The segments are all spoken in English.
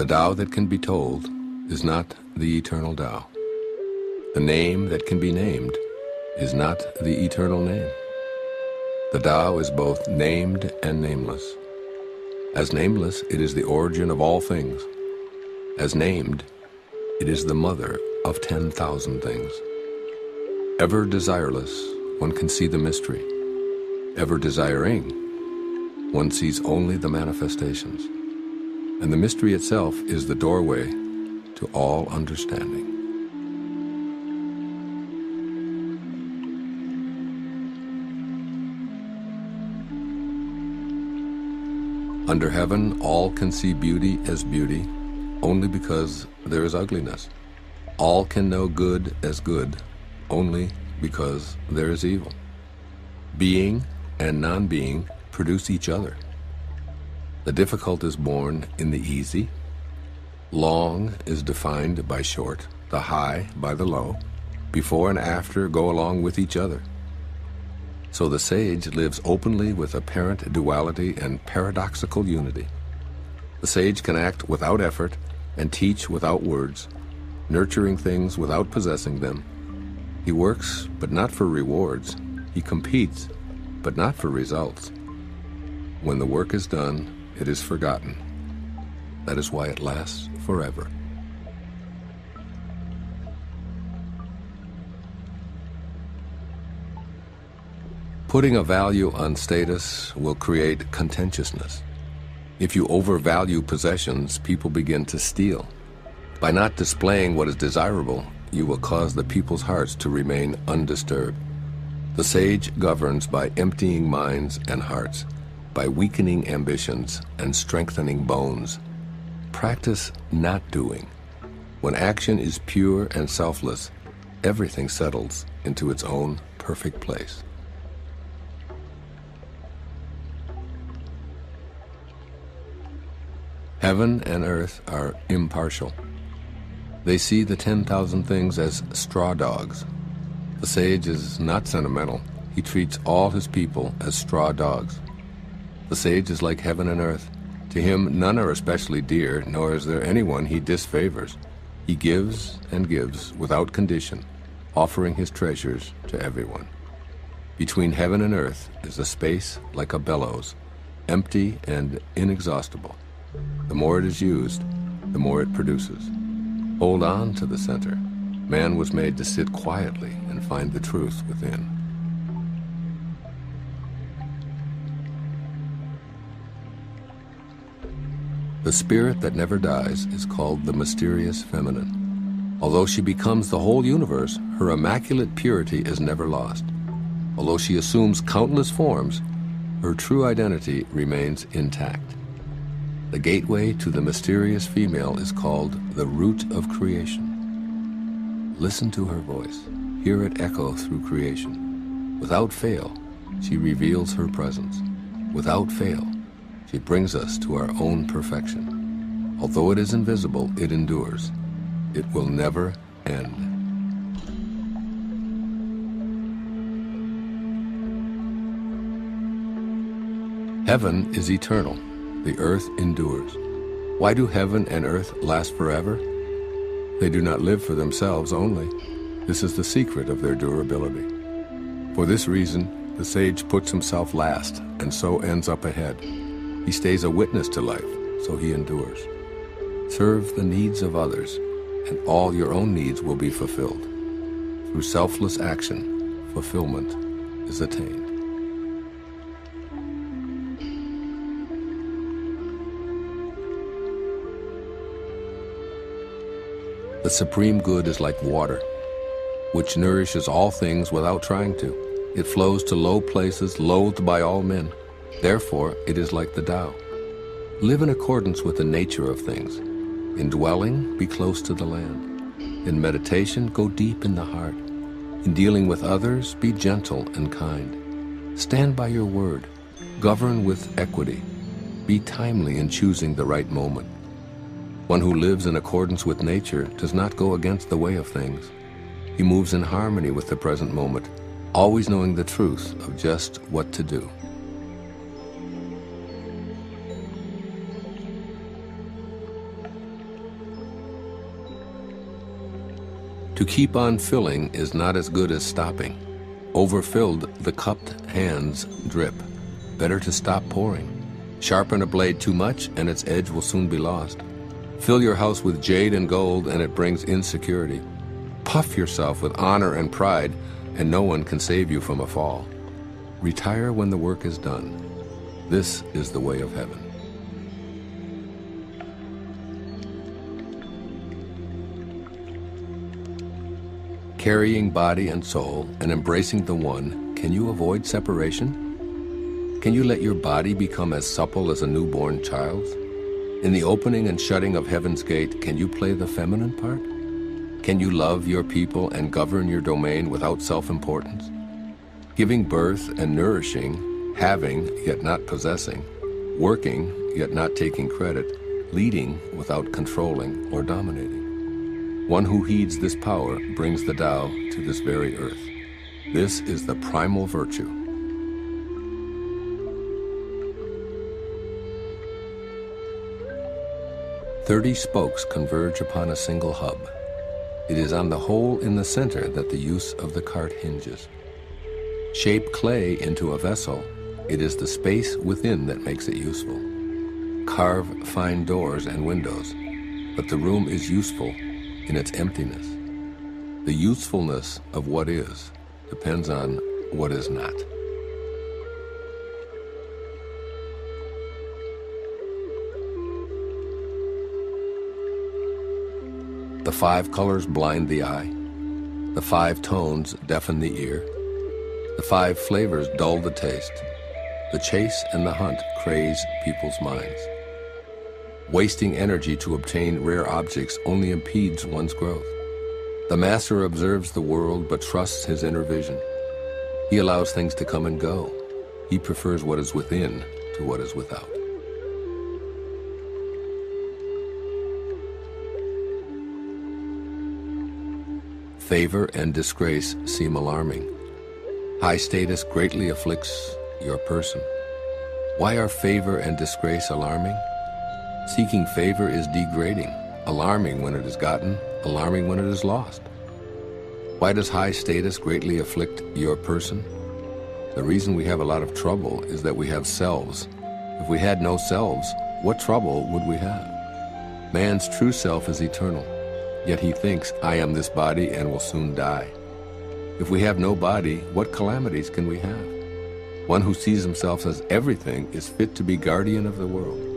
The Tao that can be told is not the eternal Tao. The name that can be named is not the eternal name. The Tao is both named and nameless. As nameless, it is the origin of all things. As named, it is the mother of 10,000 things. Ever desireless, one can see the mystery. Ever desiring, one sees only the manifestations. And the mystery itself is the doorway to all understanding. Under heaven, all can see beauty as beauty only because there is ugliness. All can know good as good only because there is evil. Being and non being produce each other. The difficult is born in the easy. Long is defined by short, the high by the low. Before and after go along with each other. So the sage lives openly with apparent duality and paradoxical unity. The sage can act without effort and teach without words, nurturing things without possessing them. He works, but not for rewards. He competes, but not for results. When the work is done, it is forgotten. That is why it lasts forever. Putting a value on status will create contentiousness. If you overvalue possessions, people begin to steal. By not displaying what is desirable, you will cause the people's hearts to remain undisturbed. The sage governs by emptying minds and hearts, by weakening ambitions and strengthening bones. Practice not doing. When action is pure and selfless, everything settles into its own perfect place. Heaven and earth are impartial. They see the 10,000 things as straw dogs. The sage is not sentimental. He treats all his people as straw dogs. The sage is like heaven and earth. To him, none are especially dear, nor is there anyone he disfavors. He gives and gives without condition, offering his treasures to everyone. Between heaven and earth is a space like a bellows, empty and inexhaustible. The more it is used, the more it produces. Hold on to the center. Man was made to sit quietly and find the truth within. The spirit that never dies is called the mysterious feminine. Although she becomes the whole universe, her immaculate purity is never lost. Although she assumes countless forms, her true identity remains intact. The gateway to the mysterious female is called the root of creation. Listen to her voice. Hear it echo through creation. Without fail, she reveals her presence. Without fail, she brings us to our own perfection. Although it is invisible, it endures. It will never end. Heaven is eternal the earth endures. Why do heaven and earth last forever? They do not live for themselves only. This is the secret of their durability. For this reason, the sage puts himself last and so ends up ahead. He stays a witness to life, so he endures. Serve the needs of others, and all your own needs will be fulfilled. Through selfless action, fulfillment is attained. The supreme good is like water, which nourishes all things without trying to. It flows to low places loathed by all men. Therefore, it is like the Tao. Live in accordance with the nature of things. In dwelling, be close to the land. In meditation, go deep in the heart. In dealing with others, be gentle and kind. Stand by your word. Govern with equity. Be timely in choosing the right moment. One who lives in accordance with nature does not go against the way of things. He moves in harmony with the present moment, always knowing the truth of just what to do. To keep on filling is not as good as stopping. Overfilled, the cupped hands drip. Better to stop pouring. Sharpen a blade too much, and its edge will soon be lost. Fill your house with jade and gold, and it brings insecurity. Puff yourself with honor and pride, and no one can save you from a fall. Retire when the work is done. This is the way of heaven. Carrying body and soul and embracing the one, can you avoid separation? Can you let your body become as supple as a newborn child's? In the opening and shutting of heaven's gate, can you play the feminine part? Can you love your people and govern your domain without self-importance? Giving birth and nourishing, having yet not possessing, working yet not taking credit, leading without controlling or dominating. One who heeds this power brings the Tao to this very earth. This is the primal virtue. Thirty spokes converge upon a single hub. It is on the hole in the center that the use of the cart hinges. Shape clay into a vessel, it is the space within that makes it useful. Carve fine doors and windows, but the room is useful in its emptiness. The usefulness of what is depends on what is not. The five colors blind the eye. The five tones deafen the ear. The five flavors dull the taste. The chase and the hunt craze people's minds. Wasting energy to obtain rare objects only impedes one's growth. The master observes the world but trusts his inner vision. He allows things to come and go. He prefers what is within to what is without. Favor and disgrace seem alarming. High status greatly afflicts your person. Why are favor and disgrace alarming? Seeking favor is degrading, alarming when it is gotten, alarming when it is lost. Why does high status greatly afflict your person? The reason we have a lot of trouble is that we have selves. If we had no selves, what trouble would we have? Man's true self is eternal, yet he thinks, I am this body and will soon die. If we have no body, what calamities can we have? One who sees himself as everything is fit to be guardian of the world.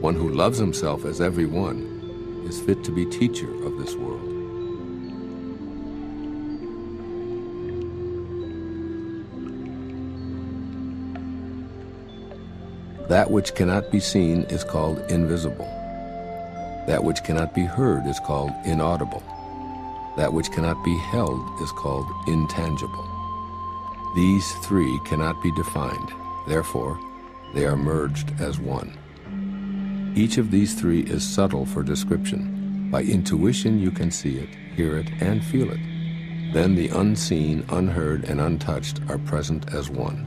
One who loves himself as every one is fit to be teacher of this world. That which cannot be seen is called invisible. That which cannot be heard is called inaudible. That which cannot be held is called intangible. These three cannot be defined, therefore, they are merged as one. Each of these three is subtle for description. By intuition, you can see it, hear it, and feel it. Then the unseen, unheard, and untouched are present as one.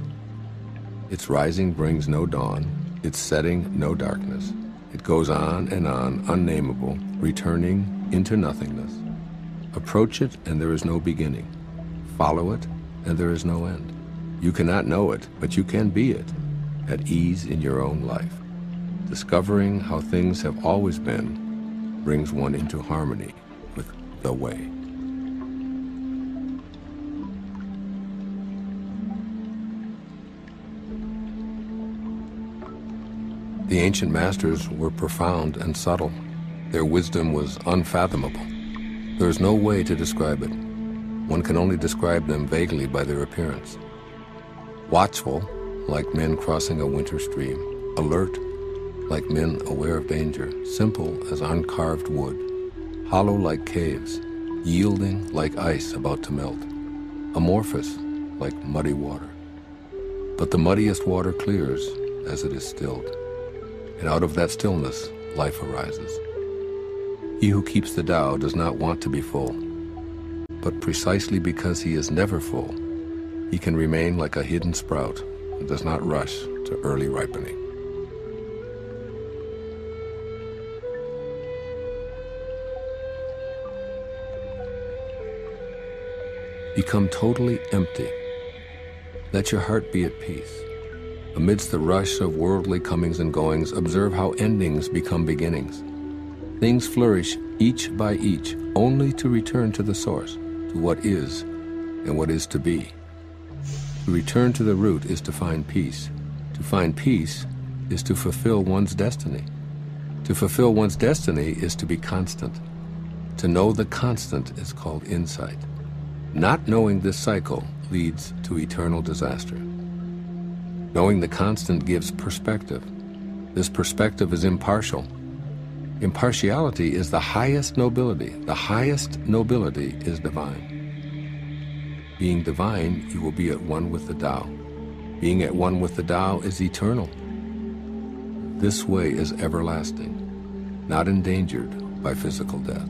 Its rising brings no dawn, its setting no darkness. It goes on and on, unnameable, returning into nothingness. Approach it, and there is no beginning. Follow it, and there is no end. You cannot know it, but you can be it, at ease in your own life. Discovering how things have always been brings one into harmony with the way. The ancient masters were profound and subtle. Their wisdom was unfathomable. There is no way to describe it. One can only describe them vaguely by their appearance. Watchful, like men crossing a winter stream. Alert, like men aware of danger, simple as uncarved wood, hollow like caves, yielding like ice about to melt, amorphous like muddy water. But the muddiest water clears as it is stilled, and out of that stillness life arises. He who keeps the Tao does not want to be full, but precisely because he is never full, he can remain like a hidden sprout and does not rush to early ripening. Become totally empty. Let your heart be at peace. Amidst the rush of worldly comings and goings, observe how endings become beginnings. Things flourish each by each, only to return to the source, to what is and what is to be. To return to the root is to find peace. To find peace is to fulfill one's destiny. To fulfill one's destiny is to be constant. To know the constant is called insight. Not knowing this cycle leads to eternal disaster. Knowing the constant gives perspective. This perspective is impartial. Impartiality is the highest nobility. The highest nobility is divine. Being divine, you will be at one with the Tao. Being at one with the Tao is eternal. This way is everlasting, not endangered by physical death.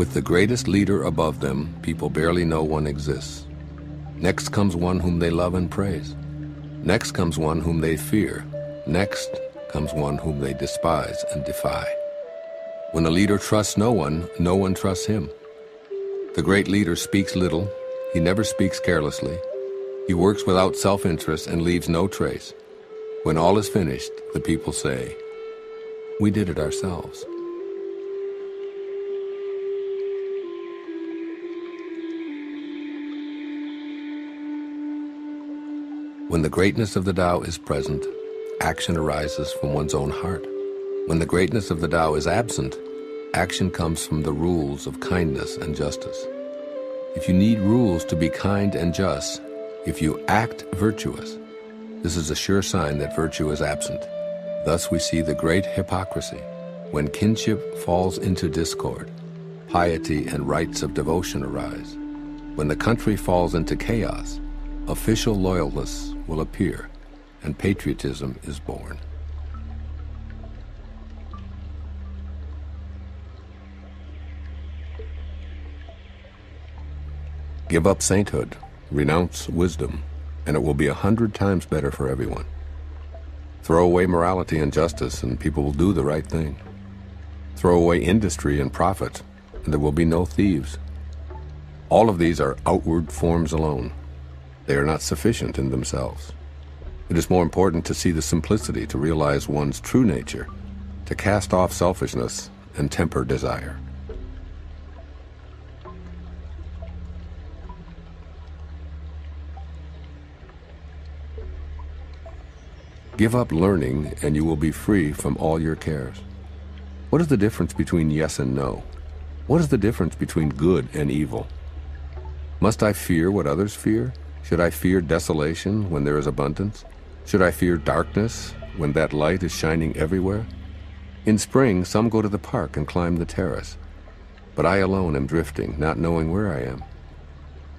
With the greatest leader above them, people barely know one exists. Next comes one whom they love and praise. Next comes one whom they fear. Next comes one whom they despise and defy. When a leader trusts no one, no one trusts him. The great leader speaks little, he never speaks carelessly. He works without self-interest and leaves no trace. When all is finished, the people say, we did it ourselves. When the greatness of the Tao is present, action arises from one's own heart. When the greatness of the Tao is absent, action comes from the rules of kindness and justice. If you need rules to be kind and just, if you act virtuous, this is a sure sign that virtue is absent. Thus we see the great hypocrisy. When kinship falls into discord, piety and rites of devotion arise. When the country falls into chaos, official loyalists will appear and patriotism is born. Give up sainthood, renounce wisdom, and it will be a hundred times better for everyone. Throw away morality and justice, and people will do the right thing. Throw away industry and profit, and there will be no thieves. All of these are outward forms alone. They are not sufficient in themselves. It is more important to see the simplicity to realize one's true nature, to cast off selfishness and temper desire. Give up learning and you will be free from all your cares. What is the difference between yes and no? What is the difference between good and evil? Must I fear what others fear? Should I fear desolation when there is abundance? Should I fear darkness when that light is shining everywhere? In spring, some go to the park and climb the terrace. But I alone am drifting, not knowing where I am.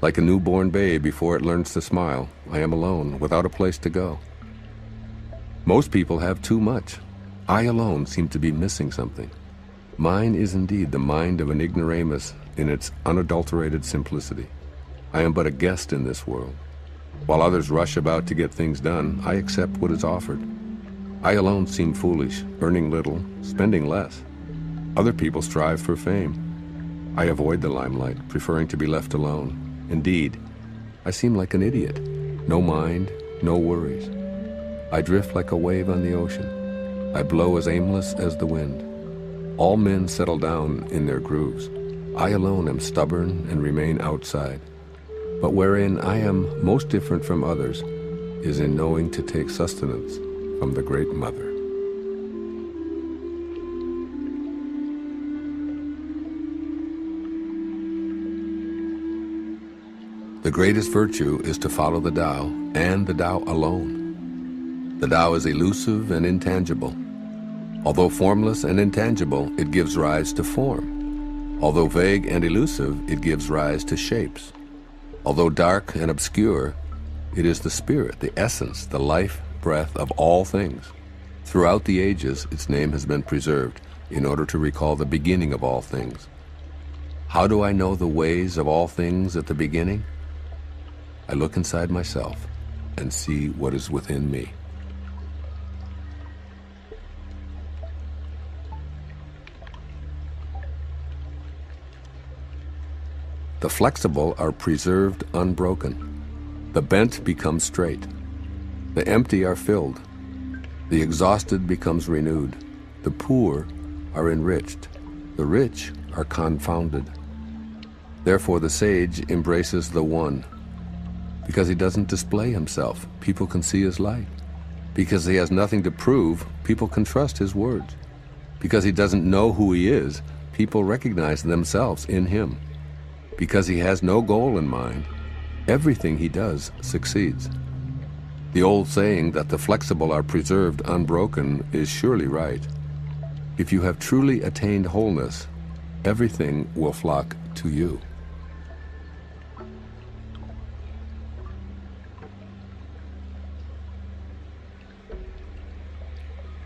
Like a newborn babe before it learns to smile, I am alone, without a place to go. Most people have too much. I alone seem to be missing something. Mine is indeed the mind of an ignoramus in its unadulterated simplicity. I am but a guest in this world. While others rush about to get things done, I accept what is offered. I alone seem foolish, earning little, spending less. Other people strive for fame. I avoid the limelight, preferring to be left alone. Indeed, I seem like an idiot. No mind, no worries. I drift like a wave on the ocean. I blow as aimless as the wind. All men settle down in their grooves. I alone am stubborn and remain outside. But wherein I am most different from others is in knowing to take sustenance from the Great Mother. The greatest virtue is to follow the Tao, and the Tao alone. The Tao is elusive and intangible. Although formless and intangible, it gives rise to form. Although vague and elusive, it gives rise to shapes. Although dark and obscure, it is the spirit, the essence, the life breath of all things. Throughout the ages, its name has been preserved in order to recall the beginning of all things. How do I know the ways of all things at the beginning? I look inside myself and see what is within me. The flexible are preserved unbroken. The bent becomes straight. The empty are filled. The exhausted becomes renewed. The poor are enriched. The rich are confounded. Therefore, the sage embraces the one. Because he doesn't display himself, people can see his light. Because he has nothing to prove, people can trust his words. Because he doesn't know who he is, people recognize themselves in him. Because he has no goal in mind, everything he does succeeds. The old saying that the flexible are preserved unbroken is surely right. If you have truly attained wholeness, everything will flock to you.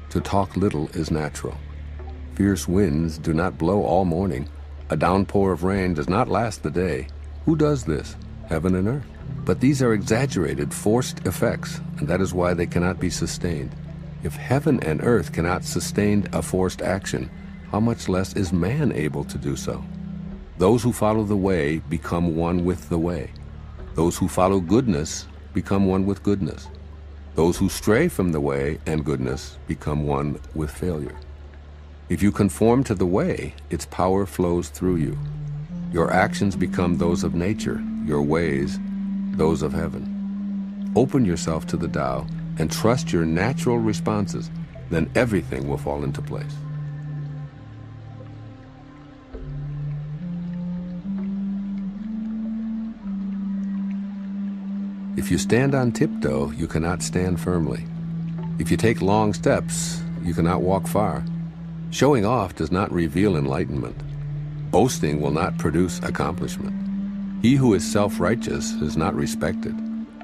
To talk little is natural. Fierce winds do not blow all morning. A downpour of rain does not last the day. Who does this? Heaven and earth. But these are exaggerated, forced effects, and that is why they cannot be sustained. If heaven and earth cannot sustain a forced action, how much less is man able to do so? Those who follow the way become one with the way. Those who follow goodness become one with goodness. Those who stray from the way and goodness become one with failure. If you conform to the way, its power flows through you. Your actions become those of nature, your ways, those of heaven. Open yourself to the Tao and trust your natural responses, then everything will fall into place. If you stand on tiptoe, you cannot stand firmly. If you take long steps, you cannot walk far. Showing off does not reveal enlightenment. Boasting will not produce accomplishment. He who is self-righteous is not respected.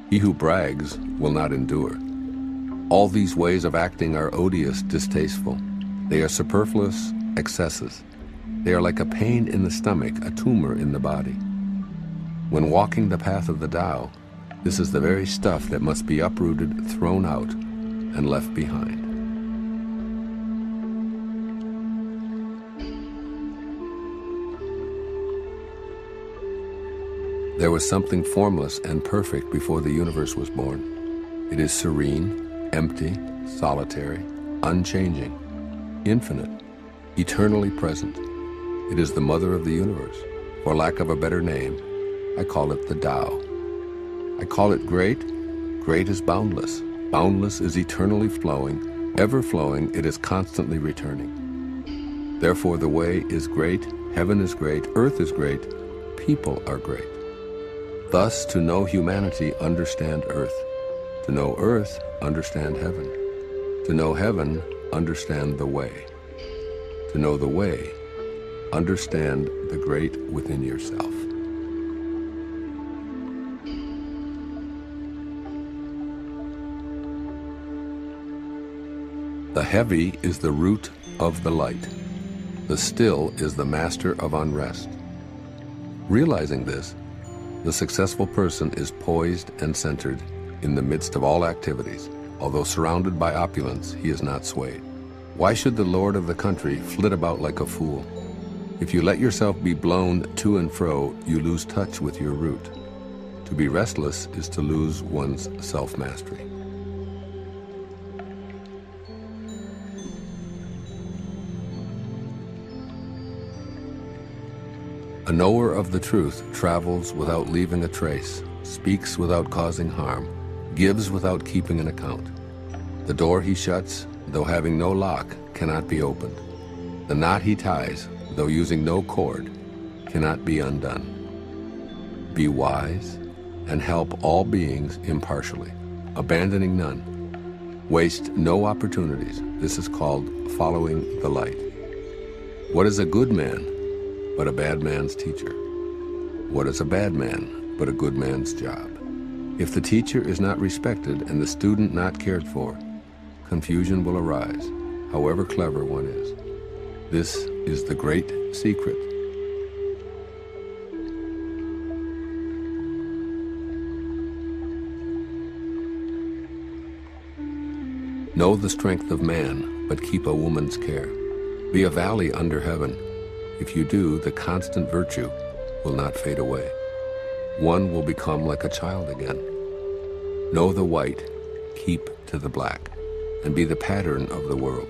He who brags will not endure. All these ways of acting are odious, distasteful. They are superfluous excesses. They are like a pain in the stomach, a tumor in the body. When walking the path of the Tao, this is the very stuff that must be uprooted, thrown out, and left behind. There was something formless and perfect before the universe was born. It is serene, empty, solitary, unchanging, infinite, eternally present. It is the mother of the universe. For lack of a better name, I call it the Tao. I call it great. Great is boundless. Boundless is eternally flowing. Ever flowing, it is constantly returning. Therefore, the way is great, heaven is great, earth is great, people are great. Thus, to know humanity, understand earth. To know earth, understand heaven. To know heaven, understand the way. To know the way, understand the great within yourself. The heavy is the root of the light. The still is the master of unrest. Realizing this, the successful person is poised and centered in the midst of all activities. Although surrounded by opulence, he is not swayed. Why should the lord of the country flit about like a fool? If you let yourself be blown to and fro, you lose touch with your root. To be restless is to lose one's self-mastery. A knower of the truth travels without leaving a trace, speaks without causing harm, gives without keeping an account. The door he shuts, though having no lock, cannot be opened. The knot he ties, though using no cord, cannot be undone. Be wise and help all beings impartially, abandoning none. Waste no opportunities. This is called following the light. What is a good man but a bad man's teacher? What is a bad man but a good man's job? If the teacher is not respected and the student not cared for, confusion will arise, however clever one is. This is the great secret. Know the strength of man, but keep a woman's care. Be a valley under heaven, if you do, the constant virtue, will not fade away. One will become like a child again. Know the white, keep to the black, and be the pattern of the world.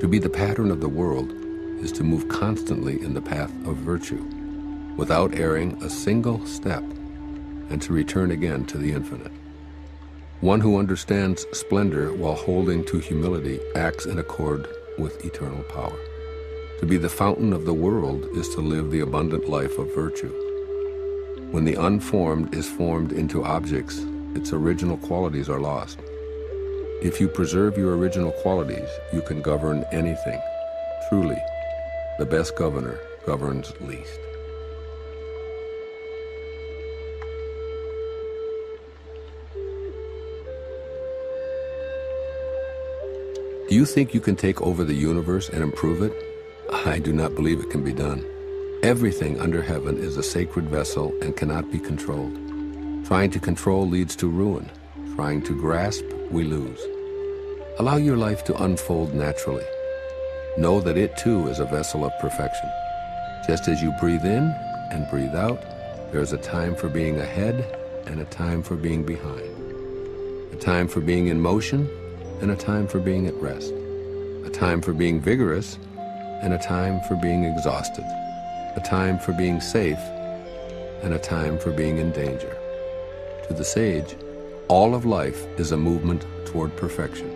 To be the pattern of the world is to move constantly in the path of virtue, without erring a single step, and to return again to the infinite. One who understands splendor while holding to humility acts in accord with eternal power. To be the fountain of the world is to live the abundant life of virtue. When the unformed is formed into objects, its original qualities are lost. If you preserve your original qualities, you can govern anything. Truly, the best governor governs least. Do you think you can take over the universe and improve it? I do not believe it can be done. Everything under heaven is a sacred vessel and cannot be controlled. Trying to control leads to ruin. Trying to grasp, we lose. Allow your life to unfold naturally. Know that it too is a vessel of perfection. Just as you breathe in and breathe out, there is a time for being ahead and a time for being behind. A time for being in motion and a time for being at rest, a time for being vigorous, and a time for being exhausted, a time for being safe, and a time for being in danger. To the sage, all of life is a movement toward perfection.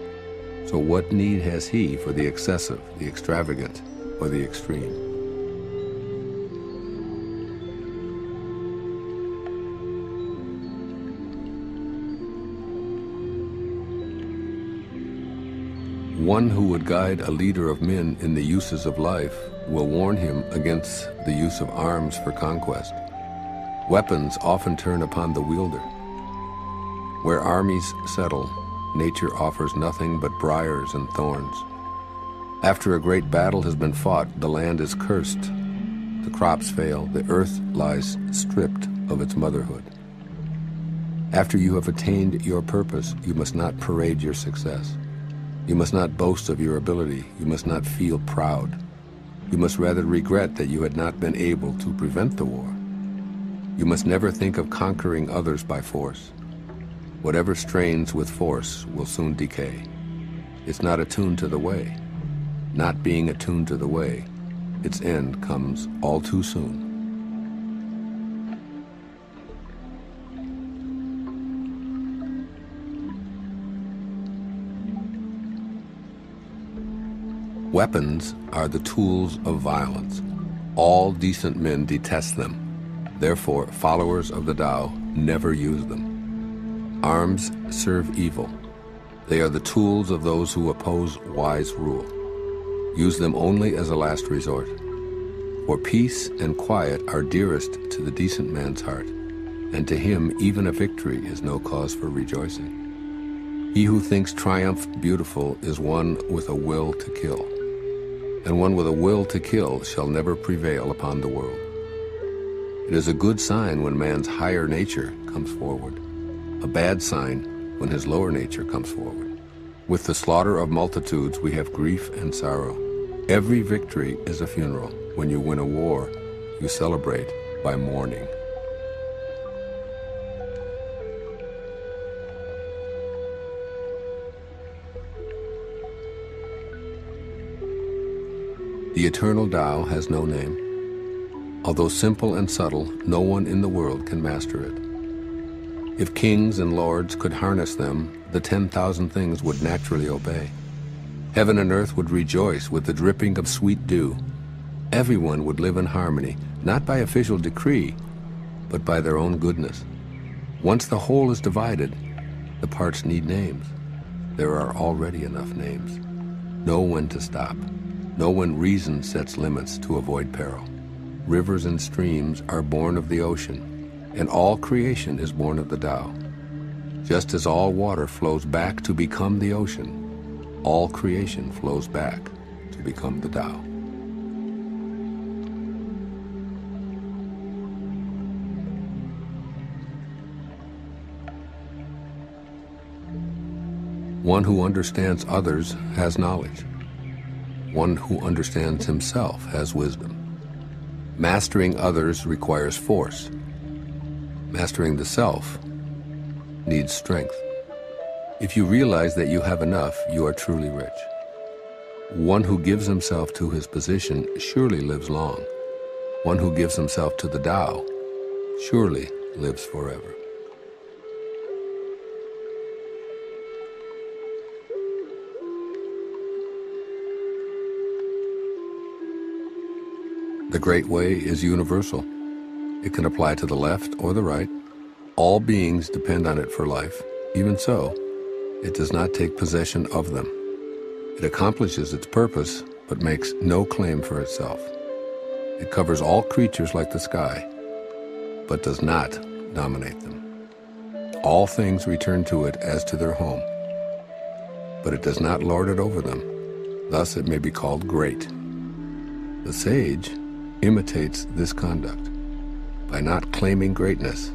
So what need has he for the excessive, the extravagant, or the extreme? One who would guide a leader of men in the uses of life will warn him against the use of arms for conquest. Weapons often turn upon the wielder. Where armies settle, nature offers nothing but briars and thorns. After a great battle has been fought, the land is cursed. The crops fail, the earth lies stripped of its motherhood. After you have attained your purpose, you must not parade your success. You must not boast of your ability. You must not feel proud. You must rather regret that you had not been able to prevent the war. You must never think of conquering others by force. Whatever strains with force will soon decay. It's not attuned to the way. Not being attuned to the way, its end comes all too soon. Weapons are the tools of violence. All decent men detest them. Therefore, followers of the Tao never use them. Arms serve evil. They are the tools of those who oppose wise rule. Use them only as a last resort. For peace and quiet are dearest to the decent man's heart, and to him even a victory is no cause for rejoicing. He who thinks triumph beautiful is one with a will to kill and one with a will to kill shall never prevail upon the world. It is a good sign when man's higher nature comes forward, a bad sign when his lower nature comes forward. With the slaughter of multitudes we have grief and sorrow. Every victory is a funeral. When you win a war, you celebrate by mourning. The eternal Tao has no name. Although simple and subtle, no one in the world can master it. If kings and lords could harness them, the 10,000 things would naturally obey. Heaven and earth would rejoice with the dripping of sweet dew. Everyone would live in harmony, not by official decree, but by their own goodness. Once the whole is divided, the parts need names. There are already enough names. Know when to stop. Know when reason sets limits to avoid peril. Rivers and streams are born of the ocean, and all creation is born of the Tao. Just as all water flows back to become the ocean, all creation flows back to become the Tao. One who understands others has knowledge. One who understands himself has wisdom. Mastering others requires force. Mastering the self needs strength. If you realize that you have enough, you are truly rich. One who gives himself to his position surely lives long. One who gives himself to the Tao surely lives forever. The Great Way is universal. It can apply to the left or the right. All beings depend on it for life. Even so, it does not take possession of them. It accomplishes its purpose, but makes no claim for itself. It covers all creatures like the sky, but does not dominate them. All things return to it as to their home, but it does not lord it over them. Thus it may be called great. The sage imitates this conduct. By not claiming greatness,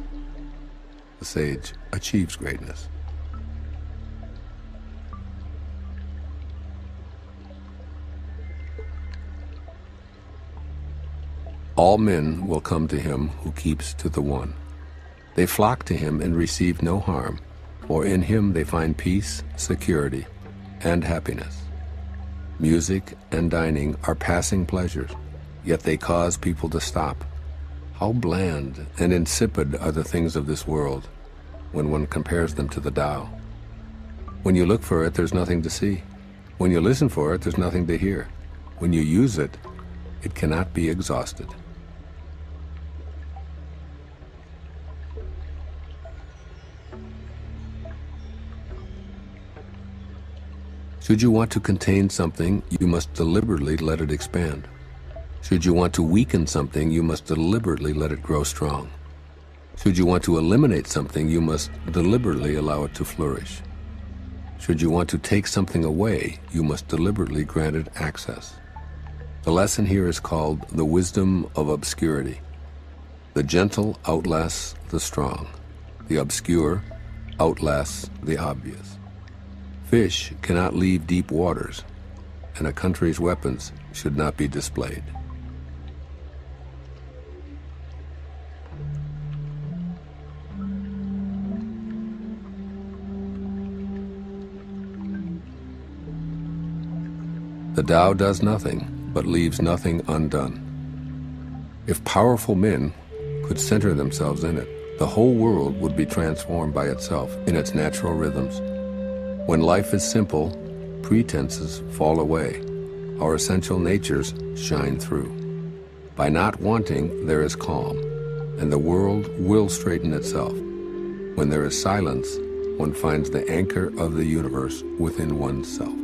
the sage achieves greatness. All men will come to him who keeps to the one. They flock to him and receive no harm, for in him they find peace, security, and happiness. Music and dining are passing pleasures yet they cause people to stop. How bland and insipid are the things of this world when one compares them to the Tao. When you look for it, there's nothing to see. When you listen for it, there's nothing to hear. When you use it, it cannot be exhausted. Should you want to contain something, you must deliberately let it expand. Should you want to weaken something, you must deliberately let it grow strong. Should you want to eliminate something, you must deliberately allow it to flourish. Should you want to take something away, you must deliberately grant it access. The lesson here is called the wisdom of obscurity. The gentle outlasts the strong. The obscure outlasts the obvious. Fish cannot leave deep waters, and a country's weapons should not be displayed. Tao does nothing, but leaves nothing undone. If powerful men could center themselves in it, the whole world would be transformed by itself in its natural rhythms. When life is simple, pretenses fall away. Our essential natures shine through. By not wanting, there is calm, and the world will straighten itself. When there is silence, one finds the anchor of the universe within oneself.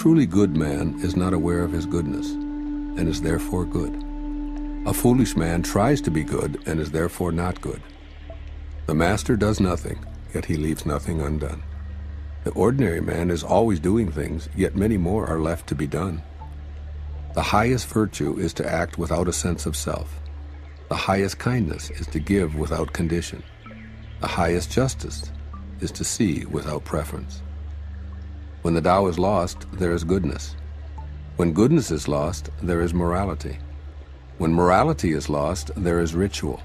Truly good man is not aware of his goodness, and is therefore good. A foolish man tries to be good, and is therefore not good. The master does nothing, yet he leaves nothing undone. The ordinary man is always doing things, yet many more are left to be done. The highest virtue is to act without a sense of self. The highest kindness is to give without condition. The highest justice is to see without preference. When the Tao is lost, there is goodness. When goodness is lost, there is morality. When morality is lost, there is ritual.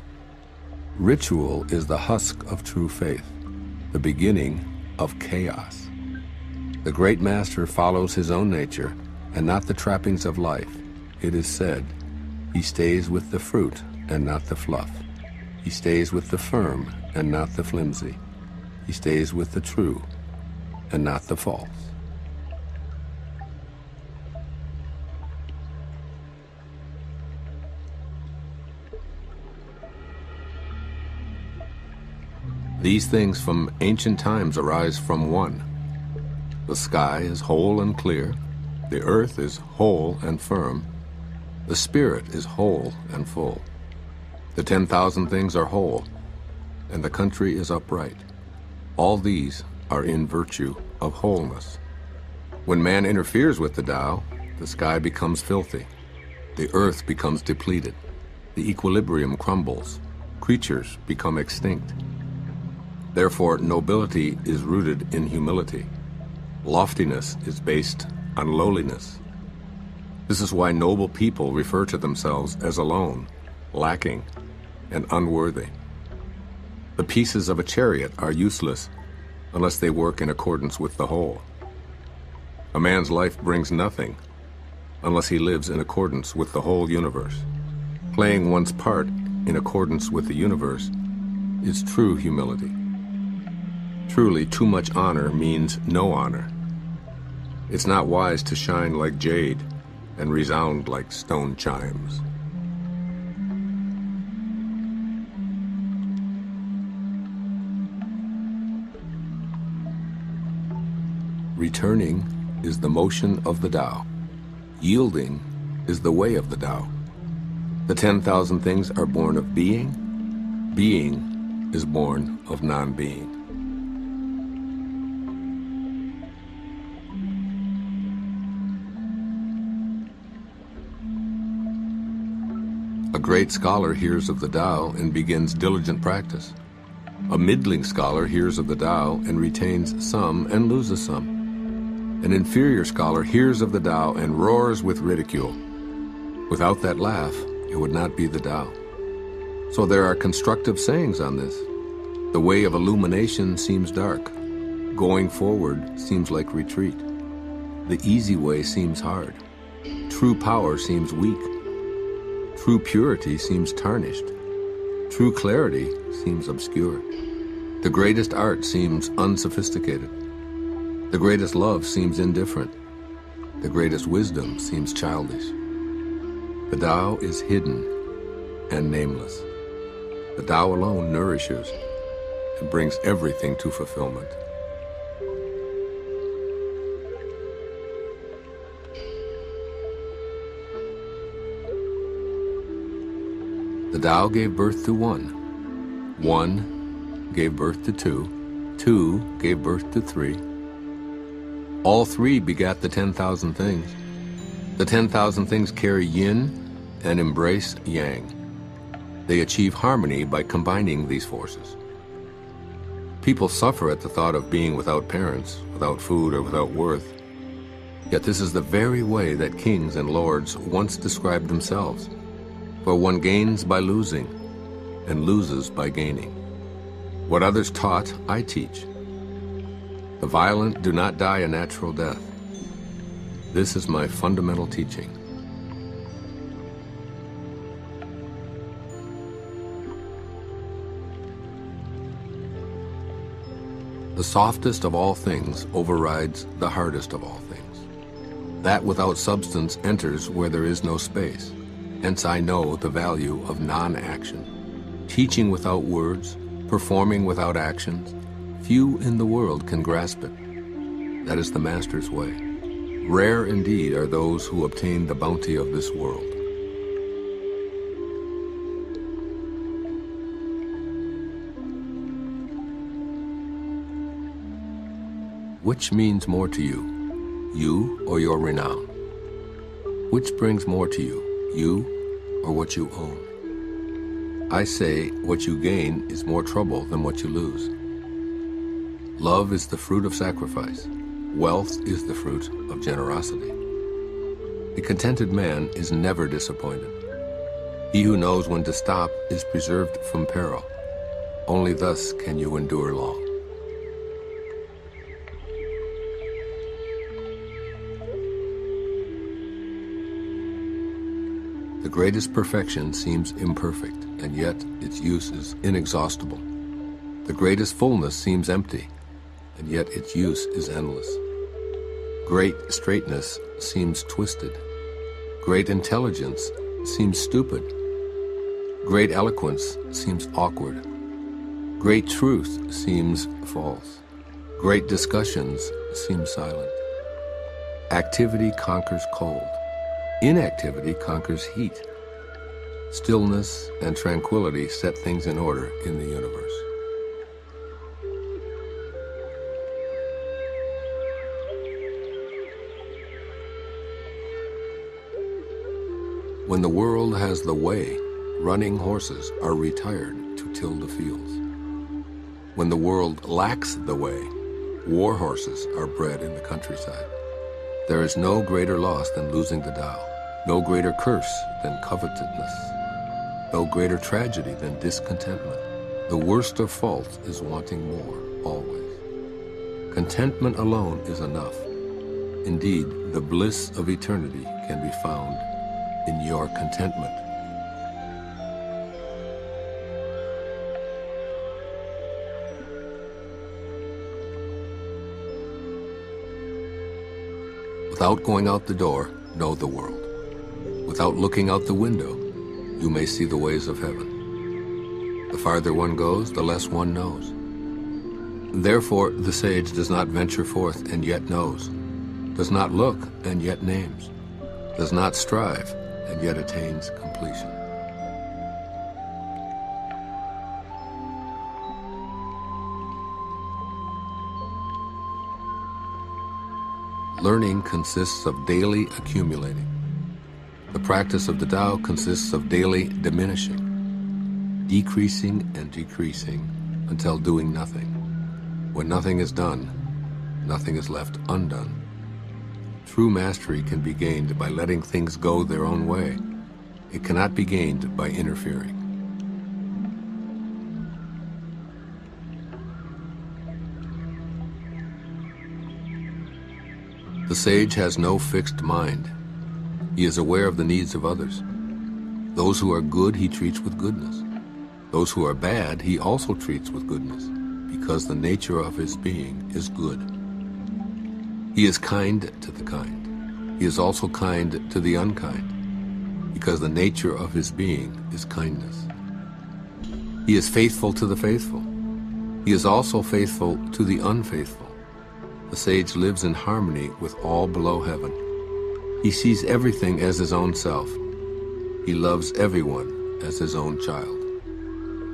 Ritual is the husk of true faith, the beginning of chaos. The great master follows his own nature and not the trappings of life. It is said, he stays with the fruit and not the fluff. He stays with the firm and not the flimsy. He stays with the true and not the false. These things from ancient times arise from one. The sky is whole and clear, the earth is whole and firm, the spirit is whole and full. The ten thousand things are whole, and the country is upright. All these are in virtue of wholeness. When man interferes with the Tao, the sky becomes filthy, the earth becomes depleted, the equilibrium crumbles, creatures become extinct. Therefore, nobility is rooted in humility. Loftiness is based on lowliness. This is why noble people refer to themselves as alone, lacking, and unworthy. The pieces of a chariot are useless unless they work in accordance with the whole. A man's life brings nothing unless he lives in accordance with the whole universe. Playing one's part in accordance with the universe is true humility. Truly, too much honor means no honor. It's not wise to shine like jade and resound like stone chimes. Returning is the motion of the Tao. Yielding is the way of the Tao. The 10,000 things are born of being. Being is born of non-being. Great scholar hears of the Tao and begins diligent practice. A middling scholar hears of the Tao and retains some and loses some. An inferior scholar hears of the Tao and roars with ridicule. Without that laugh, it would not be the Tao. So there are constructive sayings on this. The way of illumination seems dark. Going forward seems like retreat. The easy way seems hard. True power seems weak. True purity seems tarnished. True clarity seems obscure. The greatest art seems unsophisticated. The greatest love seems indifferent. The greatest wisdom seems childish. The Tao is hidden and nameless. The Tao alone nourishes and brings everything to fulfillment. The Tao gave birth to one. One gave birth to two. Two gave birth to three. All three begat the 10,000 things. The 10,000 things carry yin and embrace yang. They achieve harmony by combining these forces. People suffer at the thought of being without parents, without food, or without worth. Yet this is the very way that kings and lords once described themselves for one gains by losing and loses by gaining. What others taught, I teach. The violent do not die a natural death. This is my fundamental teaching. The softest of all things overrides the hardest of all things. That without substance enters where there is no space. Hence I know the value of non-action. Teaching without words, performing without actions, few in the world can grasp it. That is the Master's way. Rare indeed are those who obtain the bounty of this world. Which means more to you, you or your renown? Which brings more to you, you or what you own. I say what you gain is more trouble than what you lose. Love is the fruit of sacrifice. Wealth is the fruit of generosity. The contented man is never disappointed. He who knows when to stop is preserved from peril. Only thus can you endure long. Greatest perfection seems imperfect, and yet its use is inexhaustible. The greatest fullness seems empty, and yet its use is endless. Great straightness seems twisted. Great intelligence seems stupid. Great eloquence seems awkward. Great truth seems false. Great discussions seem silent. Activity conquers cold. Inactivity conquers heat. Stillness and tranquility set things in order in the universe. When the world has the way, running horses are retired to till the fields. When the world lacks the way, war horses are bred in the countryside. There is no greater loss than losing the Tao, no greater curse than covetousness, no greater tragedy than discontentment. The worst of faults is wanting more, always. Contentment alone is enough. Indeed, the bliss of eternity can be found in your contentment. Without going out the door, know the world. Without looking out the window, you may see the ways of heaven. The farther one goes, the less one knows. Therefore, the sage does not venture forth and yet knows, does not look and yet names, does not strive and yet attains completion. Learning consists of daily accumulating. The practice of the Tao consists of daily diminishing, decreasing and decreasing until doing nothing. When nothing is done, nothing is left undone. True mastery can be gained by letting things go their own way. It cannot be gained by interfering. The sage has no fixed mind. He is aware of the needs of others. Those who are good he treats with goodness. Those who are bad he also treats with goodness, because the nature of his being is good. He is kind to the kind. He is also kind to the unkind, because the nature of his being is kindness. He is faithful to the faithful. He is also faithful to the unfaithful. The sage lives in harmony with all below heaven. He sees everything as his own self. He loves everyone as his own child.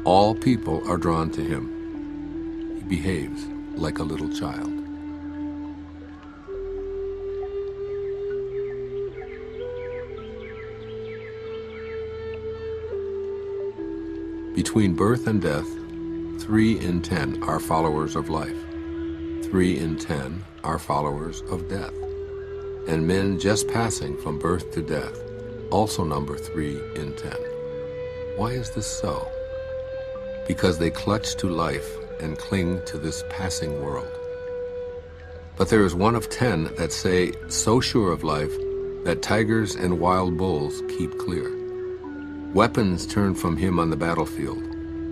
All people are drawn to him. He behaves like a little child. Between birth and death, three in ten are followers of life three in ten are followers of death. And men just passing from birth to death also number three in ten. Why is this so? Because they clutch to life and cling to this passing world. But there is one of ten that say, so sure of life, that tigers and wild bulls keep clear. Weapons turn from him on the battlefield.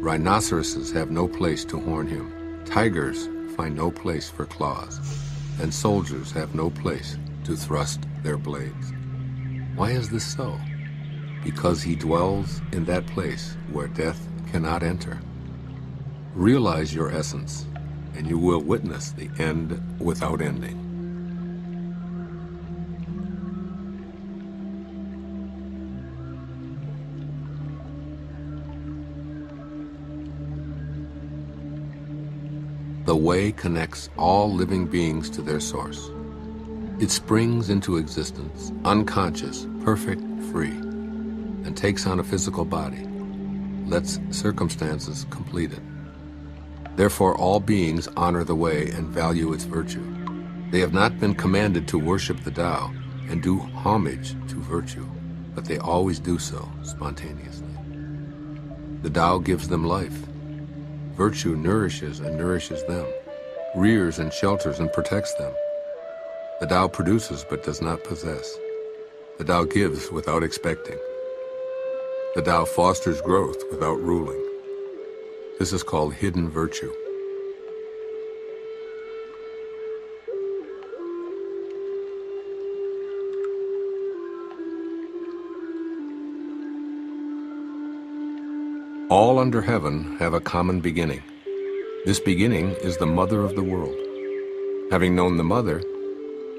Rhinoceroses have no place to horn him. Tigers find no place for claws, and soldiers have no place to thrust their blades. Why is this so? Because he dwells in that place where death cannot enter. Realize your essence, and you will witness the end without ending. The way connects all living beings to their source. It springs into existence, unconscious, perfect, free, and takes on a physical body, lets circumstances complete it. Therefore, all beings honor the way and value its virtue. They have not been commanded to worship the Tao and do homage to virtue, but they always do so spontaneously. The Tao gives them life, Virtue nourishes and nourishes them, rears and shelters and protects them. The Tao produces but does not possess. The Tao gives without expecting. The Tao fosters growth without ruling. This is called hidden virtue. All under heaven have a common beginning. This beginning is the mother of the world. Having known the mother,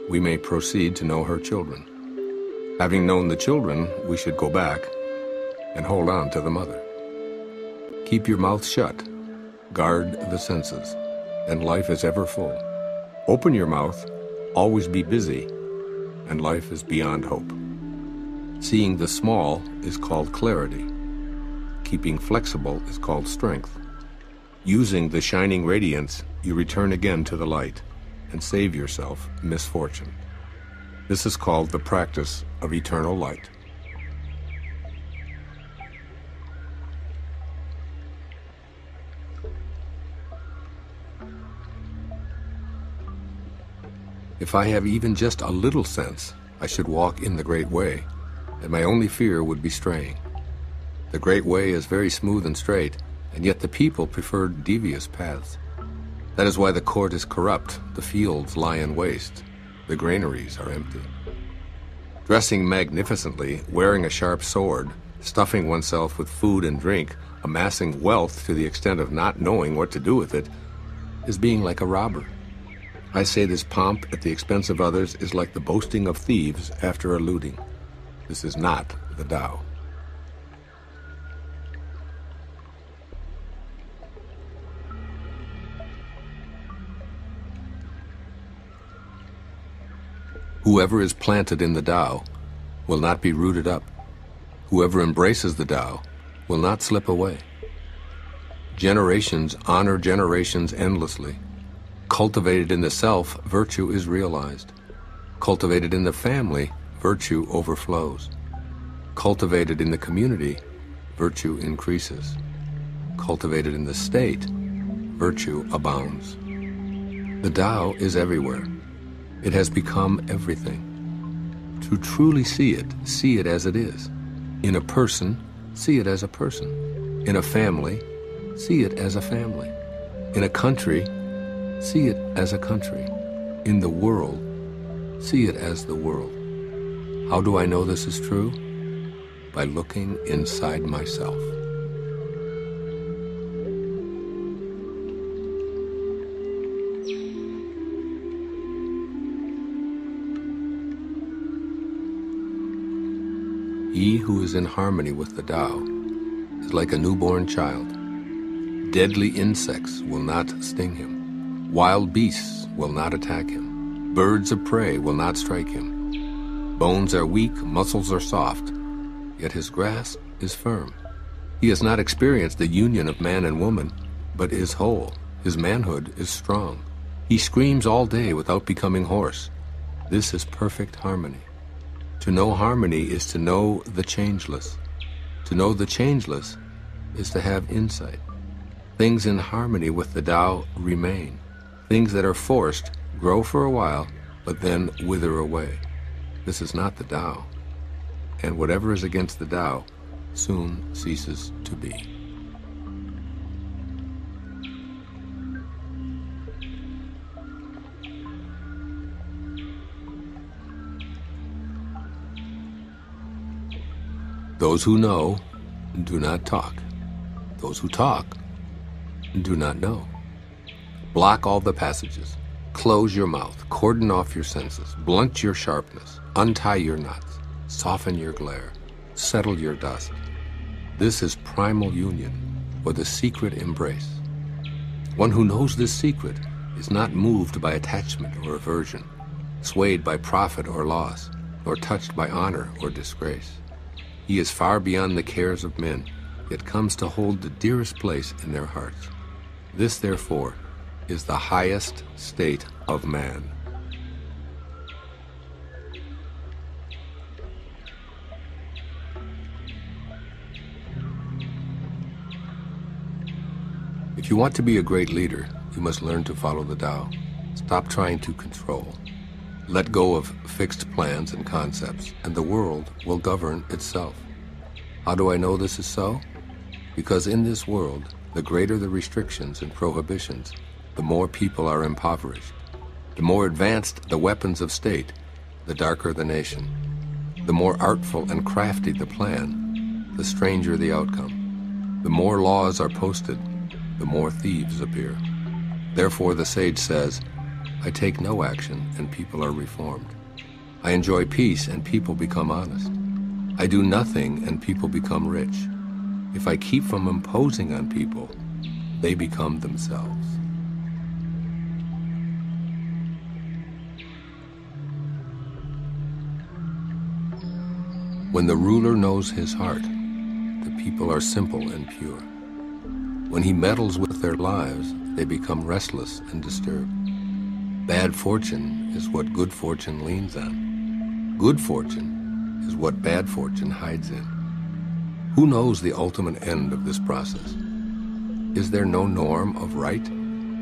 we may proceed to know her children. Having known the children, we should go back and hold on to the mother. Keep your mouth shut, guard the senses, and life is ever full. Open your mouth, always be busy, and life is beyond hope. Seeing the small is called clarity. Keeping flexible is called strength. Using the shining radiance, you return again to the light and save yourself misfortune. This is called the practice of eternal light. If I have even just a little sense, I should walk in the Great Way, and my only fear would be straying. The Great Way is very smooth and straight, and yet the people prefer devious paths. That is why the court is corrupt, the fields lie in waste, the granaries are empty. Dressing magnificently, wearing a sharp sword, stuffing oneself with food and drink, amassing wealth to the extent of not knowing what to do with it, is being like a robber. I say this pomp at the expense of others is like the boasting of thieves after a looting. This is not the Tao. Whoever is planted in the Tao will not be rooted up. Whoever embraces the Tao will not slip away. Generations honor generations endlessly. Cultivated in the self, virtue is realized. Cultivated in the family, virtue overflows. Cultivated in the community, virtue increases. Cultivated in the state, virtue abounds. The Tao is everywhere. It has become everything. To truly see it, see it as it is. In a person, see it as a person. In a family, see it as a family. In a country, see it as a country. In the world, see it as the world. How do I know this is true? By looking inside myself. He who is in harmony with the Tao is like a newborn child. Deadly insects will not sting him. Wild beasts will not attack him. Birds of prey will not strike him. Bones are weak, muscles are soft, yet his grasp is firm. He has not experienced the union of man and woman, but is whole. His manhood is strong. He screams all day without becoming hoarse. This is perfect harmony. To know harmony is to know the changeless. To know the changeless is to have insight. Things in harmony with the Tao remain. Things that are forced grow for a while, but then wither away. This is not the Tao. And whatever is against the Tao soon ceases to be. Those who know do not talk. Those who talk do not know. Block all the passages. Close your mouth. Cordon off your senses. Blunt your sharpness. Untie your knots. Soften your glare. Settle your dust. This is primal union, or the secret embrace. One who knows this secret is not moved by attachment or aversion, swayed by profit or loss, nor touched by honor or disgrace. He is far beyond the cares of men, yet comes to hold the dearest place in their hearts. This, therefore, is the highest state of man. If you want to be a great leader, you must learn to follow the Tao. Stop trying to control. Let go of fixed plans and concepts, and the world will govern itself. How do I know this is so? Because in this world, the greater the restrictions and prohibitions, the more people are impoverished. The more advanced the weapons of state, the darker the nation. The more artful and crafty the plan, the stranger the outcome. The more laws are posted, the more thieves appear. Therefore, the sage says, I take no action and people are reformed. I enjoy peace and people become honest. I do nothing and people become rich. If I keep from imposing on people, they become themselves. When the ruler knows his heart, the people are simple and pure. When he meddles with their lives, they become restless and disturbed. Bad fortune is what good fortune leans on. Good fortune is what bad fortune hides in. Who knows the ultimate end of this process? Is there no norm of right?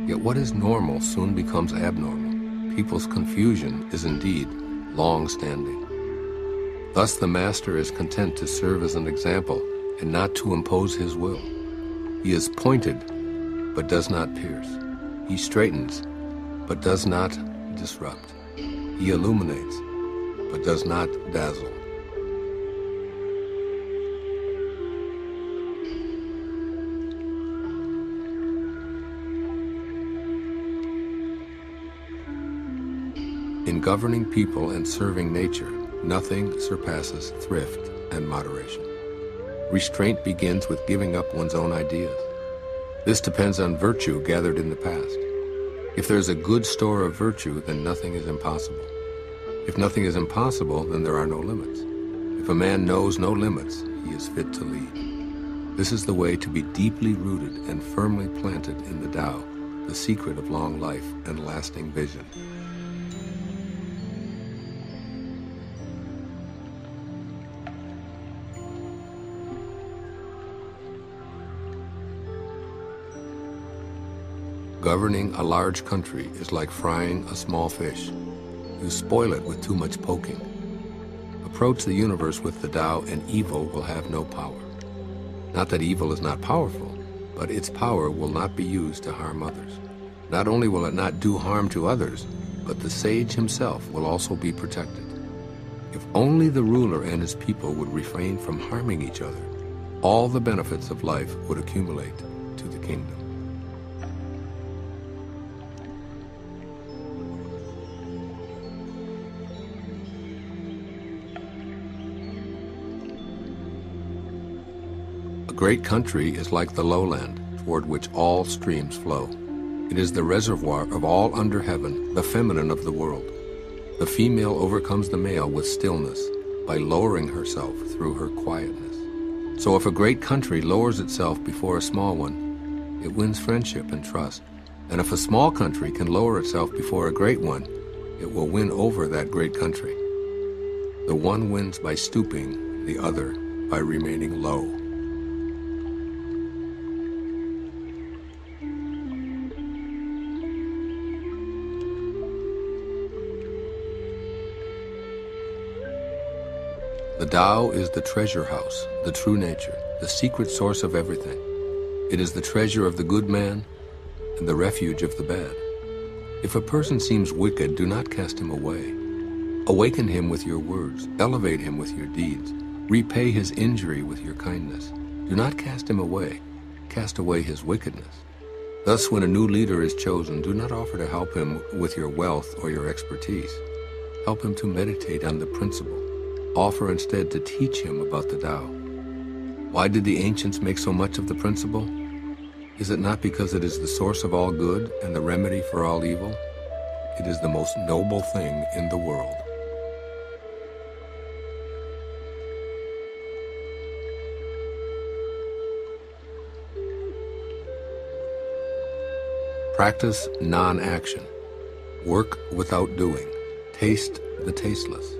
Yet what is normal soon becomes abnormal. People's confusion is indeed long-standing. Thus the master is content to serve as an example and not to impose his will. He is pointed, but does not pierce. He straightens, but does not disrupt. He illuminates, but does not dazzle. In governing people and serving nature, nothing surpasses thrift and moderation. Restraint begins with giving up one's own ideas. This depends on virtue gathered in the past. If there's a good store of virtue, then nothing is impossible. If nothing is impossible, then there are no limits. If a man knows no limits, he is fit to lead. This is the way to be deeply rooted and firmly planted in the Tao, the secret of long life and lasting vision. Governing a large country is like frying a small fish. You spoil it with too much poking. Approach the universe with the Tao and evil will have no power. Not that evil is not powerful, but its power will not be used to harm others. Not only will it not do harm to others, but the sage himself will also be protected. If only the ruler and his people would refrain from harming each other, all the benefits of life would accumulate to the kingdom. Great country is like the lowland, toward which all streams flow. It is the reservoir of all under heaven, the feminine of the world. The female overcomes the male with stillness, by lowering herself through her quietness. So if a great country lowers itself before a small one, it wins friendship and trust. And if a small country can lower itself before a great one, it will win over that great country. The one wins by stooping, the other by remaining low. Tao is the treasure house, the true nature, the secret source of everything. It is the treasure of the good man and the refuge of the bad. If a person seems wicked, do not cast him away. Awaken him with your words, elevate him with your deeds, repay his injury with your kindness. Do not cast him away, cast away his wickedness. Thus, when a new leader is chosen, do not offer to help him with your wealth or your expertise. Help him to meditate on the principle Offer instead to teach him about the Tao. Why did the ancients make so much of the principle? Is it not because it is the source of all good and the remedy for all evil? It is the most noble thing in the world. Practice non-action. Work without doing. Taste the tasteless.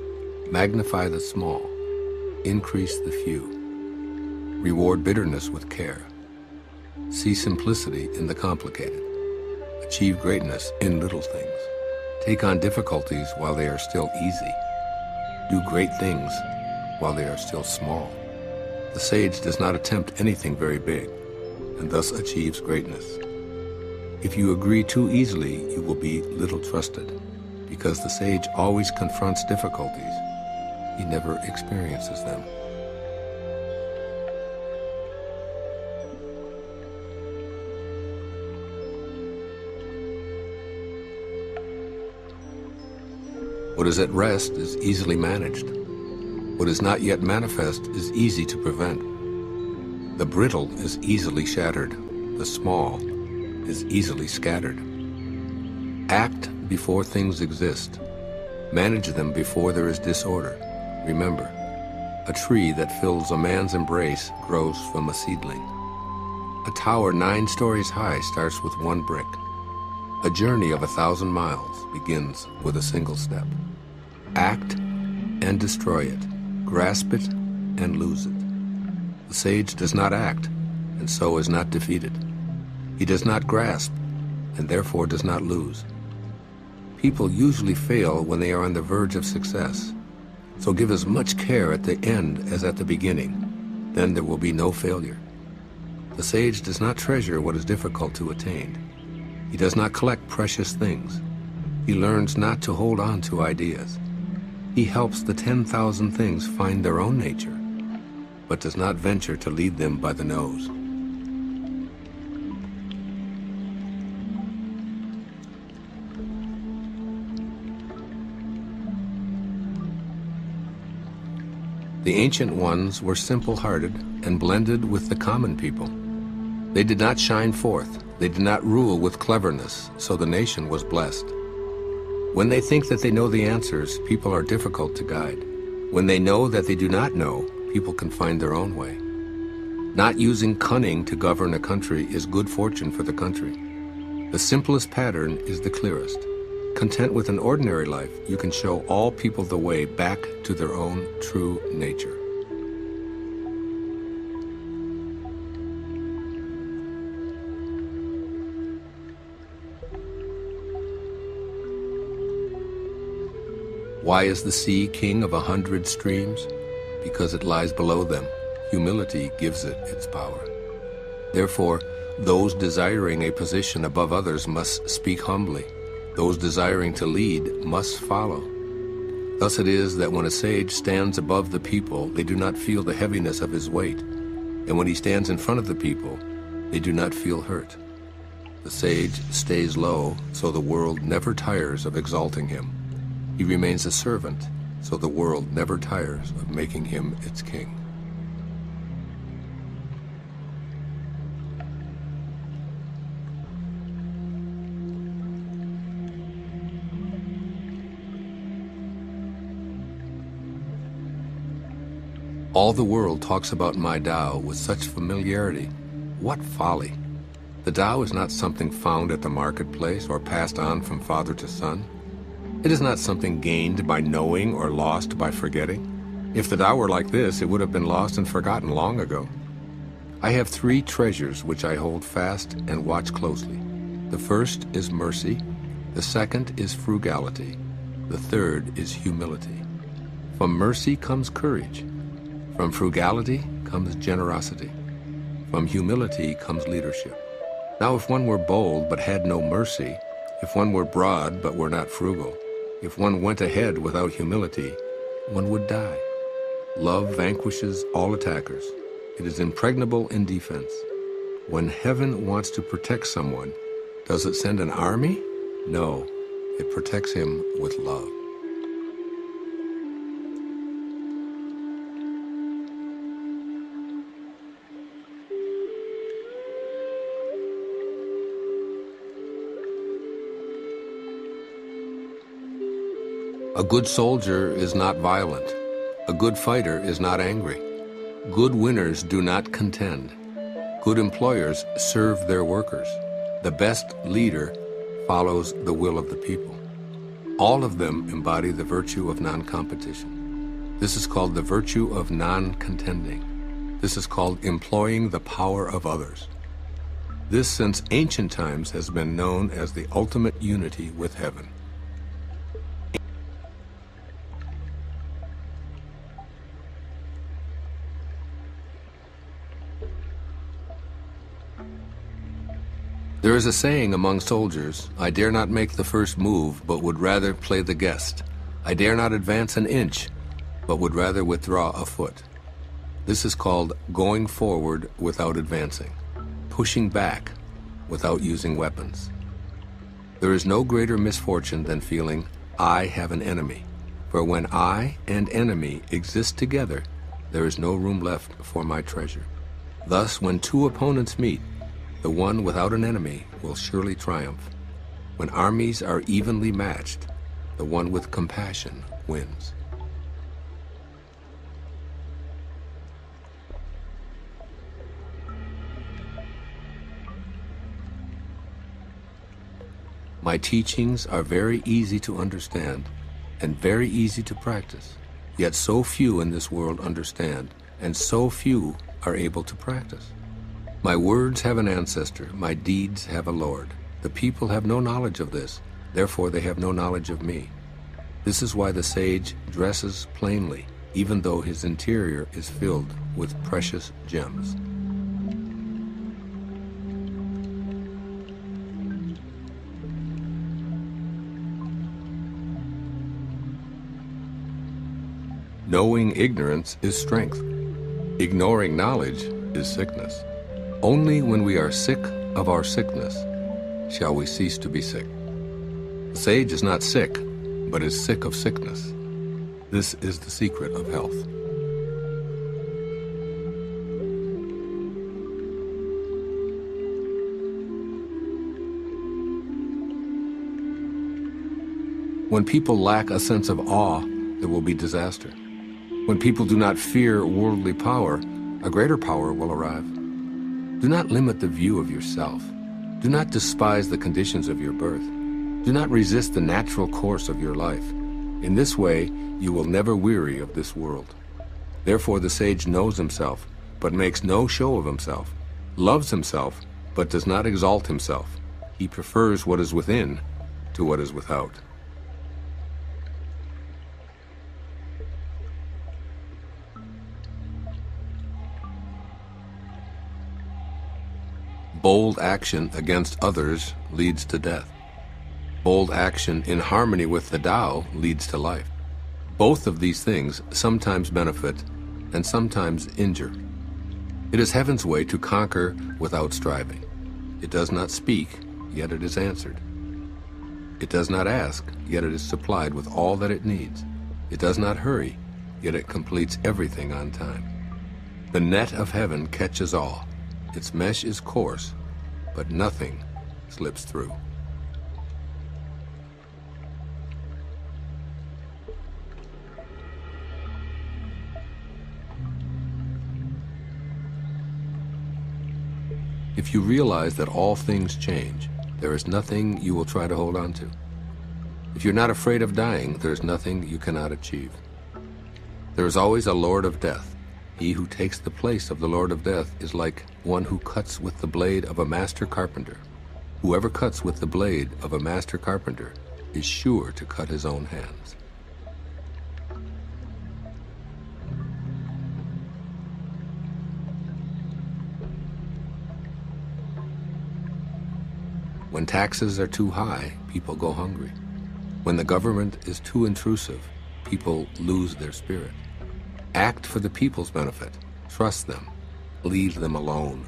Magnify the small, increase the few. Reward bitterness with care. See simplicity in the complicated. Achieve greatness in little things. Take on difficulties while they are still easy. Do great things while they are still small. The sage does not attempt anything very big, and thus achieves greatness. If you agree too easily, you will be little trusted, because the sage always confronts difficulties he never experiences them. What is at rest is easily managed. What is not yet manifest is easy to prevent. The brittle is easily shattered. The small is easily scattered. Act before things exist. Manage them before there is disorder. Remember, A tree that fills a man's embrace grows from a seedling. A tower nine stories high starts with one brick. A journey of a thousand miles begins with a single step. Act and destroy it. Grasp it and lose it. The sage does not act, and so is not defeated. He does not grasp, and therefore does not lose. People usually fail when they are on the verge of success. So give as much care at the end as at the beginning. Then there will be no failure. The sage does not treasure what is difficult to attain. He does not collect precious things. He learns not to hold on to ideas. He helps the 10,000 things find their own nature, but does not venture to lead them by the nose. The ancient ones were simple-hearted and blended with the common people. They did not shine forth. They did not rule with cleverness, so the nation was blessed. When they think that they know the answers, people are difficult to guide. When they know that they do not know, people can find their own way. Not using cunning to govern a country is good fortune for the country. The simplest pattern is the clearest. Content with an ordinary life, you can show all people the way back to their own true nature. Why is the sea king of a hundred streams? Because it lies below them. Humility gives it its power. Therefore, those desiring a position above others must speak humbly. Those desiring to lead must follow. Thus it is that when a sage stands above the people, they do not feel the heaviness of his weight. And when he stands in front of the people, they do not feel hurt. The sage stays low, so the world never tires of exalting him. He remains a servant, so the world never tires of making him its king. All the world talks about my Tao with such familiarity. What folly! The Tao is not something found at the marketplace or passed on from father to son. It is not something gained by knowing or lost by forgetting. If the Tao were like this, it would have been lost and forgotten long ago. I have three treasures which I hold fast and watch closely. The first is mercy, the second is frugality, the third is humility. From mercy comes courage, from frugality comes generosity. From humility comes leadership. Now, if one were bold but had no mercy, if one were broad but were not frugal, if one went ahead without humility, one would die. Love vanquishes all attackers. It is impregnable in defense. When heaven wants to protect someone, does it send an army? No, it protects him with love. A good soldier is not violent. A good fighter is not angry. Good winners do not contend. Good employers serve their workers. The best leader follows the will of the people. All of them embody the virtue of non-competition. This is called the virtue of non-contending. This is called employing the power of others. This since ancient times has been known as the ultimate unity with heaven. There is a saying among soldiers, I dare not make the first move, but would rather play the guest. I dare not advance an inch, but would rather withdraw a foot. This is called going forward without advancing, pushing back without using weapons. There is no greater misfortune than feeling, I have an enemy. For when I and enemy exist together, there is no room left for my treasure. Thus, when two opponents meet, the one without an enemy will surely triumph. When armies are evenly matched, the one with compassion wins. My teachings are very easy to understand and very easy to practice, yet so few in this world understand and so few are able to practice. My words have an ancestor, my deeds have a Lord. The people have no knowledge of this, therefore they have no knowledge of me. This is why the sage dresses plainly, even though his interior is filled with precious gems. Knowing ignorance is strength. Ignoring knowledge is sickness. Only when we are sick of our sickness shall we cease to be sick. The sage is not sick, but is sick of sickness. This is the secret of health. When people lack a sense of awe, there will be disaster. When people do not fear worldly power, a greater power will arrive. Do not limit the view of yourself. Do not despise the conditions of your birth. Do not resist the natural course of your life. In this way, you will never weary of this world. Therefore, the sage knows himself, but makes no show of himself, loves himself, but does not exalt himself. He prefers what is within to what is without. Bold action against others leads to death. Bold action in harmony with the Tao leads to life. Both of these things sometimes benefit and sometimes injure. It is heaven's way to conquer without striving. It does not speak, yet it is answered. It does not ask, yet it is supplied with all that it needs. It does not hurry, yet it completes everything on time. The net of heaven catches all. Its mesh is coarse, but nothing slips through. If you realize that all things change, there is nothing you will try to hold on to. If you're not afraid of dying, there is nothing you cannot achieve. There is always a Lord of Death. He who takes the place of the Lord of Death is like one who cuts with the blade of a master carpenter. Whoever cuts with the blade of a master carpenter is sure to cut his own hands. When taxes are too high, people go hungry. When the government is too intrusive, people lose their spirit. Act for the people's benefit. Trust them. Leave them alone.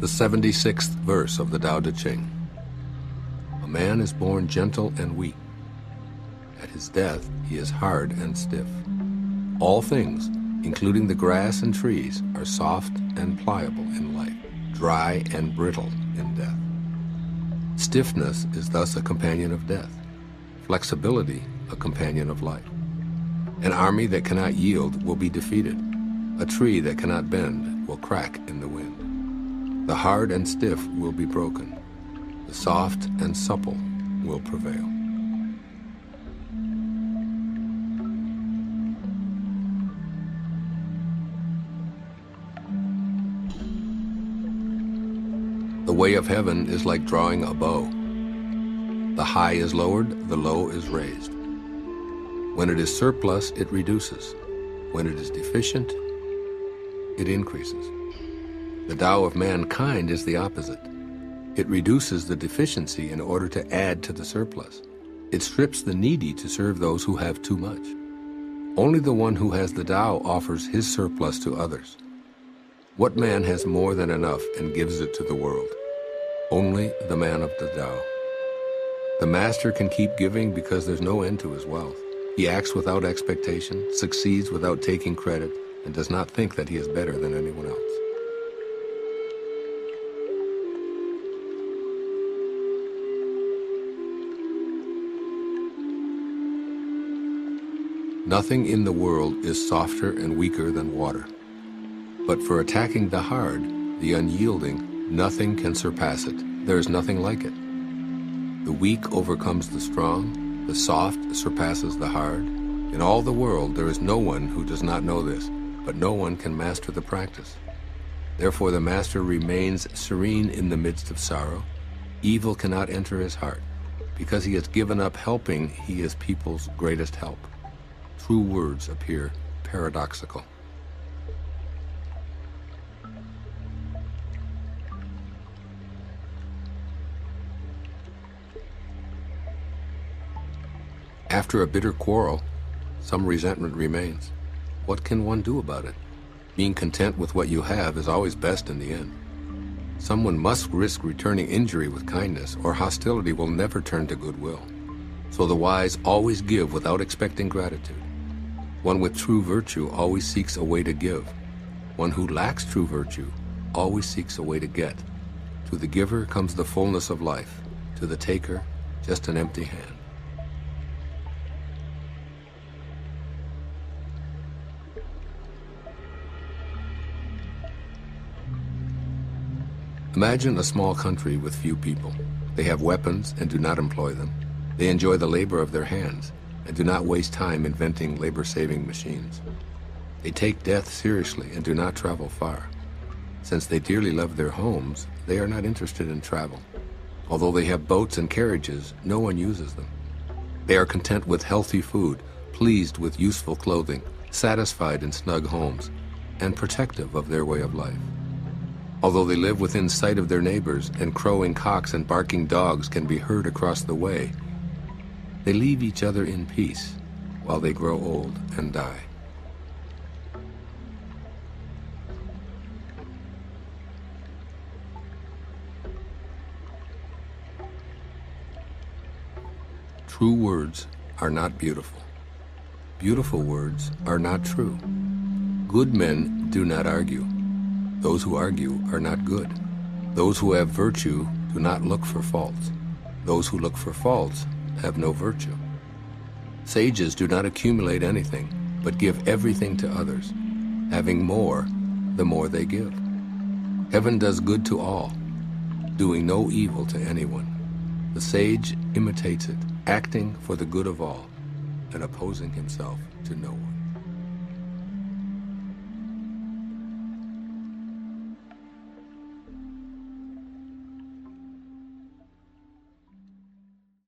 The 76th verse of the Tao Te Ching. A man is born gentle and weak. At his death, he is hard and stiff. All things, including the grass and trees, are soft and pliable in life, dry and brittle in death. Stiffness is thus a companion of death, flexibility a companion of life. An army that cannot yield will be defeated. A tree that cannot bend will crack in the wind. The hard and stiff will be broken. The soft and supple will prevail. Way of heaven is like drawing a bow. The high is lowered, the low is raised. When it is surplus, it reduces. When it is deficient, it increases. The Tao of mankind is the opposite. It reduces the deficiency in order to add to the surplus. It strips the needy to serve those who have too much. Only the one who has the Tao offers his surplus to others. What man has more than enough and gives it to the world? Only the man of the Tao. The master can keep giving because there's no end to his wealth. He acts without expectation, succeeds without taking credit, and does not think that he is better than anyone else. Nothing in the world is softer and weaker than water. But for attacking the hard, the unyielding, nothing can surpass it. There is nothing like it. The weak overcomes the strong, the soft surpasses the hard. In all the world, there is no one who does not know this, but no one can master the practice. Therefore, the master remains serene in the midst of sorrow. Evil cannot enter his heart. Because he has given up helping, he is people's greatest help. True words appear paradoxical. After a bitter quarrel, some resentment remains. What can one do about it? Being content with what you have is always best in the end. Someone must risk returning injury with kindness, or hostility will never turn to goodwill. So the wise always give without expecting gratitude. One with true virtue always seeks a way to give. One who lacks true virtue always seeks a way to get. To the giver comes the fullness of life, to the taker, just an empty hand. Imagine a small country with few people. They have weapons and do not employ them. They enjoy the labor of their hands and do not waste time inventing labor-saving machines. They take death seriously and do not travel far. Since they dearly love their homes, they are not interested in travel. Although they have boats and carriages, no one uses them. They are content with healthy food, pleased with useful clothing, satisfied in snug homes, and protective of their way of life. Although they live within sight of their neighbors and crowing cocks and barking dogs can be heard across the way, they leave each other in peace while they grow old and die. True words are not beautiful. Beautiful words are not true. Good men do not argue. Those who argue are not good. Those who have virtue do not look for faults. Those who look for faults have no virtue. Sages do not accumulate anything, but give everything to others. Having more, the more they give. Heaven does good to all, doing no evil to anyone. The sage imitates it, acting for the good of all, and opposing himself to no one.